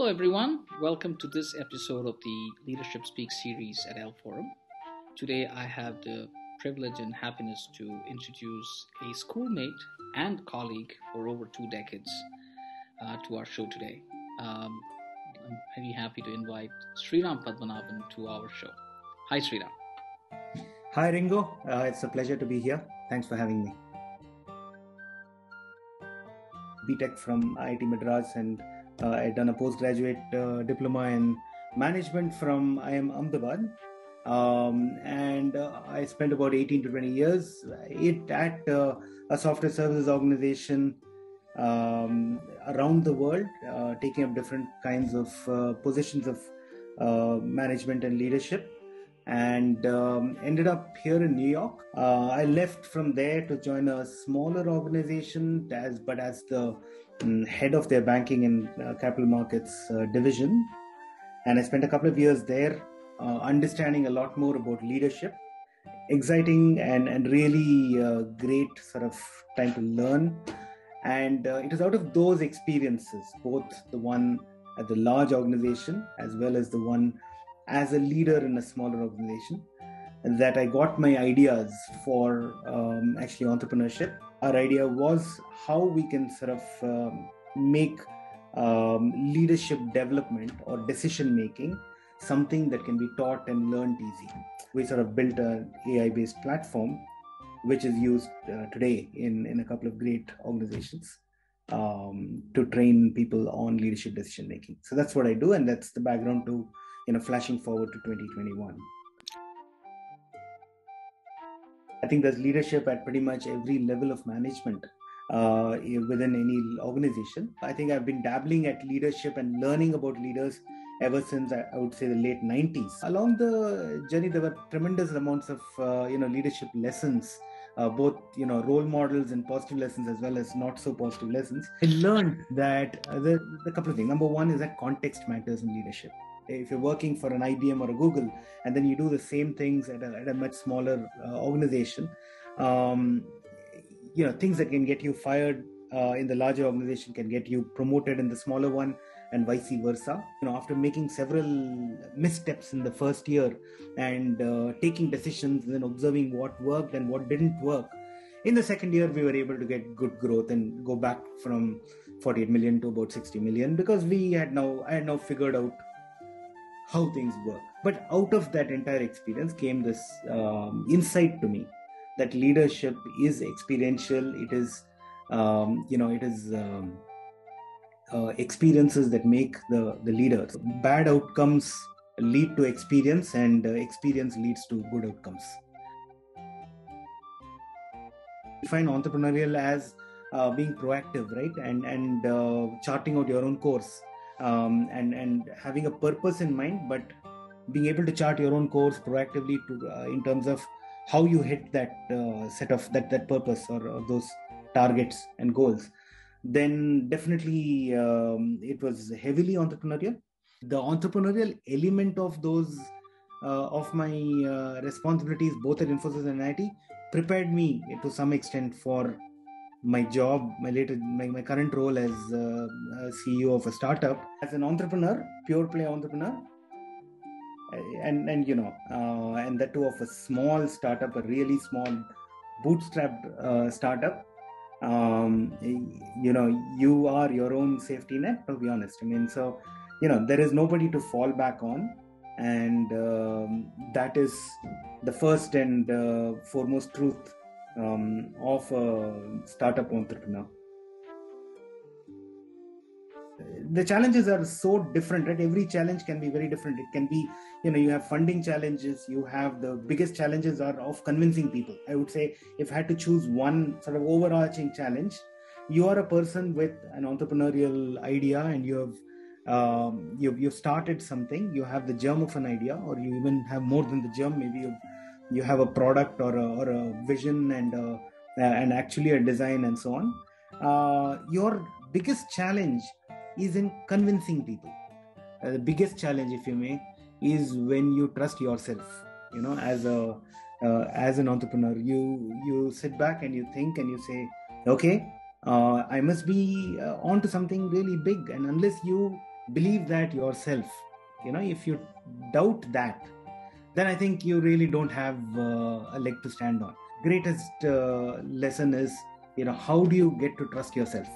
Hello, everyone. Welcome to this episode of the Leadership Speak series at L Forum. Today, I have the privilege and happiness to introduce a schoolmate and colleague for over two decades uh, to our show today. Um, I'm very happy to invite Sriram Padmanabhan to our show. Hi, Sriram. Hi, Ringo. Uh, it's a pleasure to be here. Thanks for having me. BTech from IIT Madras, and uh, I'd done a postgraduate uh, diploma in management from IIM Ahmedabad. Um, and uh, I spent about 18 to 20 years it at uh, a software services organization um, around the world, uh, taking up different kinds of uh, positions of management and leadership and um, ended up here in New York. Uh, I left from there to join a smaller organization as but as the head of their banking and uh, capital markets uh, division, and I spent a couple of years there, uh, understanding a lot more about leadership. Exciting and and really uh, great sort of time to learn, and uh, it was out of those experiences, both the one at the large organization as well as the one as a leader in a smaller organization that I got my ideas for um, actually entrepreneurship. Our idea was how we can sort of um, make um, leadership development or decision making something that can be taught and learned easy. We sort of built an AI based platform which is used uh, today in, in a couple of great organizations um, to train people on leadership decision making. So that's what I do, and that's the background to you know flashing forward to 2021 i think there's leadership at pretty much every level of management uh, within any organization. I think i've been dabbling at leadership and learning about leaders ever since I, would say the late 90s along the journey there were tremendous amounts of uh, you know leadership lessons uh, both you know role models and positive lessons as well as not so positive lessons. I learned that uh, the, the couple of things. Number one is that context matters in leadership if you're working for an IBM or a Google, and then you do the same things at a, at a much smaller uh, organization, um, you know things that can get you fired uh, in the larger organization can get you promoted in the smaller one, and vice versa. You know, after making several missteps in the first year and uh, taking decisions, and observing what worked and what didn't work. In the second year, we were able to get good growth and go back from 48 million to about 60 million because we had now I had now figured out how things work. But out of that entire experience came this um, insight to me that leadership is experiential. It is, um, you know, it is um, uh, experiences that make the the leaders. Bad outcomes lead to experience, and uh, experience leads to good outcomes. Define entrepreneurial as uh, being proactive, right, and and uh, charting out your own course um, and and having a purpose in mind, but being able to chart your own course proactively to uh, in terms of how you hit that uh, set of that that purpose or, or, those targets and goals then definitely um, it was heavily entrepreneurial. The entrepreneurial element of those uh, of my uh, responsibilities both at Infosys and IT prepared me to some extent for my job, my later, my, my current role as uh, CEO of a startup, as an entrepreneur, pure play entrepreneur, and and you know, uh, and that too of a small startup, a really small, bootstrapped uh, startup. Um, you know, you are your own safety net. To be honest, I mean, so you know, there is nobody to fall back on, and um, that is the first and uh, foremost truth um, of a startup entrepreneur. The challenges are so different right? Every challenge can be very different. It can be you know you have funding challenges you have the biggest challenges are of convincing people. I would say if i had to choose one sort of overarching challenge you are a person with an entrepreneurial idea and you have um, you've, you've started something you have the germ of an idea or you even have more than the germ maybe you've you have a product or a, or a vision and a, and actually a design and so on uh, your biggest challenge is in convincing people. Uh, the biggest challenge if you may is when you trust yourself you know as a uh, as an entrepreneur. You you sit back and you think and you say okay uh, i must be uh, on to something really big. And unless you believe that yourself you know if you doubt that then i think you really don't have uh, a leg to stand on. Greatest uh, lesson is you know how do you get to trust yourself?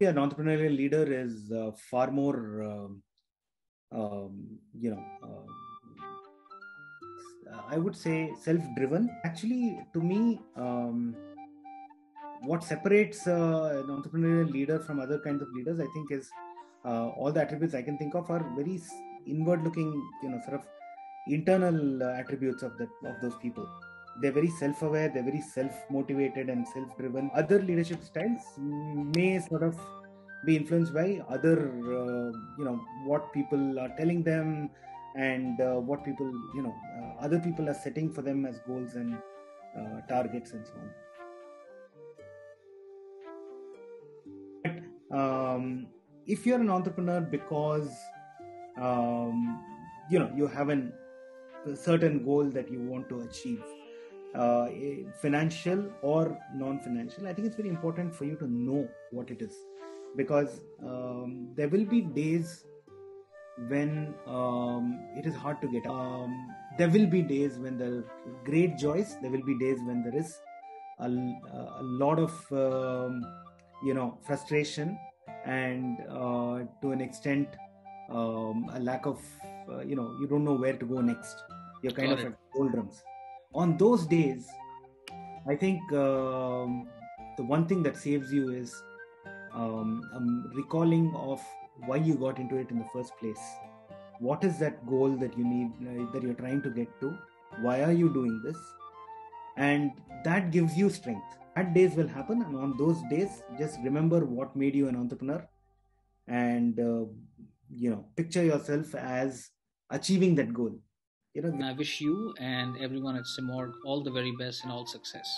An entrepreneurial leader is uh, far more um, um, you know um, i would say self driven actually to me um, what separates uh, an entrepreneurial leader from other kinds of leaders i think is uh, all the attributes i can think of are very inward looking you know sort of internal uh, attributes of that of those people. They're very self-aware they're very self-motivated and self-driven. Other leadership styles may sort of be influenced by other uh, you know what people are telling them and uh, what people you know uh, other people are setting for them as goals and uh, targets and so on. Um, if you're an entrepreneur because um, you know you have an, a certain goal that you want to achieve. Uh, financial or non-financial i think it's very important for you to know what it is. Because um, there will be days when um, it is hard to get um, there will be days when there are great joys. There will be days when there is a, a lot of um, you know frustration and uh, to an extent um, a lack of uh, you know you don't know where to go next. You're kind Got of it. at doldrums on those days i think um, the one thing that saves you is um, um, recalling of why you got into it in the first place. What is that goal that you need uh, that you're trying to get to? Why are you doing this? And that gives you strength. Bad days will happen and on those days just remember what made you an entrepreneur. And uh, you know picture yourself as achieving that goal. You know i wish you and everyone at Cymorg all the very best and all success.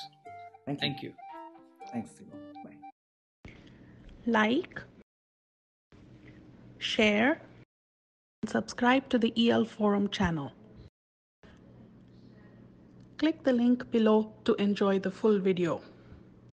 Thank you. Thank you. Thanks Cymorg. bye. Like share and subscribe to the el forum channel. Click the link below to enjoy the full video